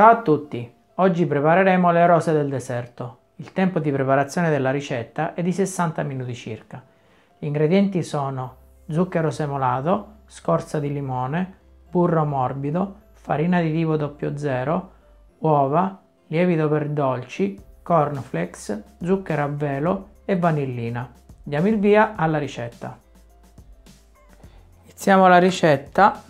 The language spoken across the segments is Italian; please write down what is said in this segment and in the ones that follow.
Ciao a tutti! Oggi prepareremo le rose del deserto. Il tempo di preparazione della ricetta è di 60 minuti circa. Gli ingredienti sono zucchero semolato, scorza di limone, burro morbido, farina di tipo 00, uova, lievito per dolci, cornflakes, zucchero a velo e vanillina. Diamo il via alla ricetta. Iniziamo la ricetta.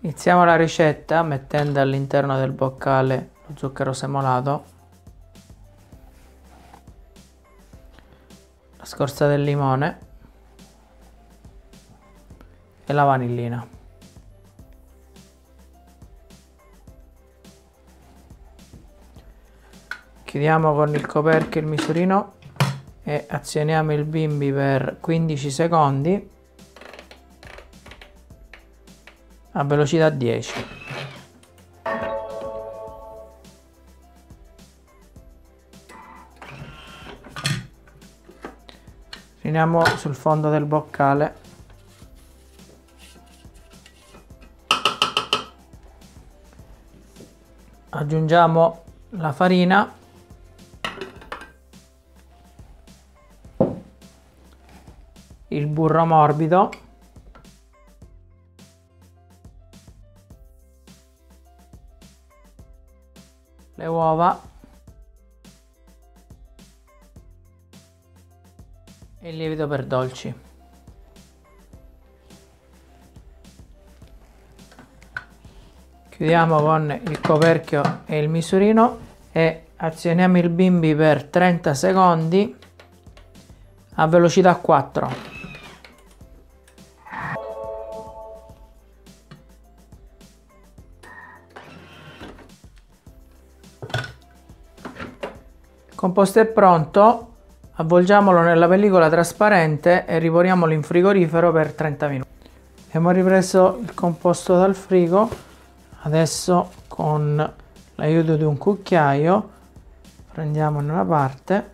Iniziamo la ricetta mettendo all'interno del boccale lo zucchero semolato, la scorza del limone. E la vanillina. Chiudiamo con il coperchio il misurino e azioniamo il bimbi per 15 secondi a velocità 10. Finiamo sul fondo del boccale. Aggiungiamo la farina il burro morbido le uova e il lievito per dolci. Chiudiamo con il coperchio e il misurino e azioniamo il bimbi per 30 secondi a velocità 4. Composto è pronto, avvolgiamolo nella pellicola trasparente e riponiamolo in frigorifero per 30 minuti. Abbiamo ripreso il composto dal frigo, adesso con l'aiuto di un cucchiaio prendiamo una parte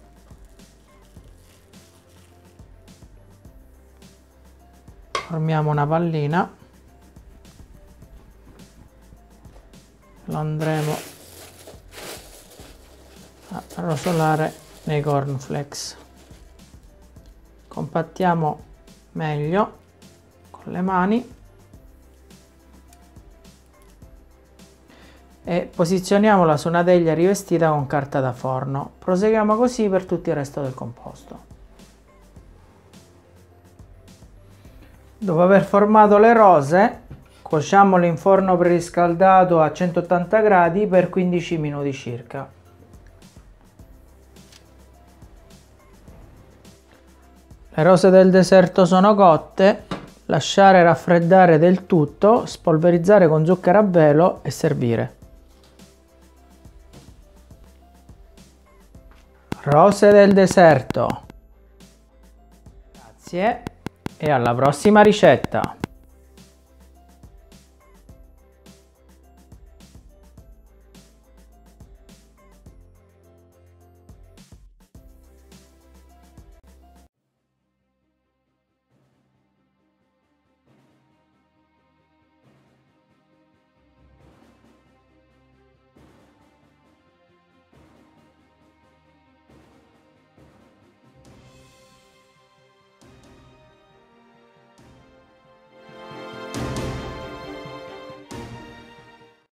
formiamo una pallina lo andremo a rosolare nei cornflakes. Compattiamo meglio con le mani. E posizioniamola su una teglia rivestita con carta da forno. Proseguiamo così per tutto il resto del composto. Dopo aver formato le rose cuociamole in forno preriscaldato a 180 gradi per 15 minuti circa Le rose del deserto sono cotte, lasciare raffreddare del tutto, spolverizzare con zucchero a velo e servire. Rose del deserto. Grazie e alla prossima ricetta.